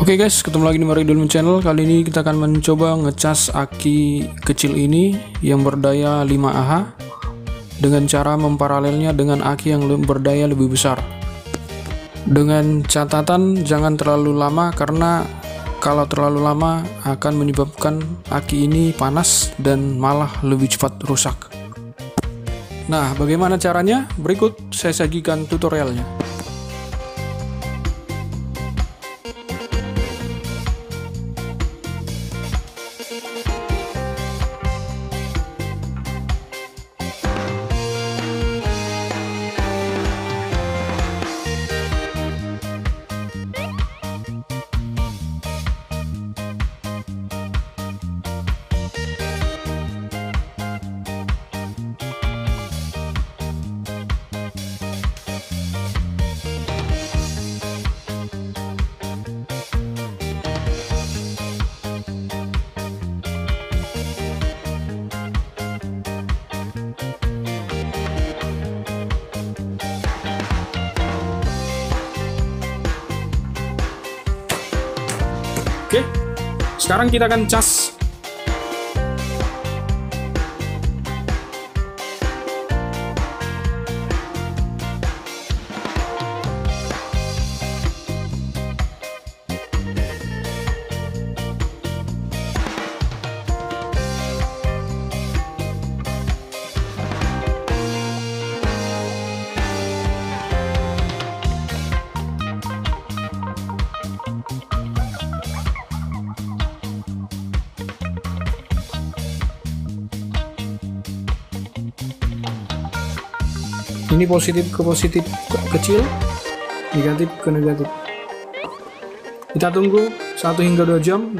Oke guys, ketemu lagi di Maridul Channel. Kali ini kita akan mencoba ngecas aki kecil ini yang berdaya 5 Ah dengan cara memparalelnya dengan aki yang berdaya lebih besar. Dengan catatan jangan terlalu lama karena kalau terlalu lama akan menyebabkan aki ini panas dan malah lebih cepat rusak. Nah, bagaimana caranya? Berikut saya sajikan tutorialnya. Oke, sekarang kita akan cas. Ini positif ke positif ke- kecil, negatif ke negatif. Kita tunggu 1 hingga 2 jam.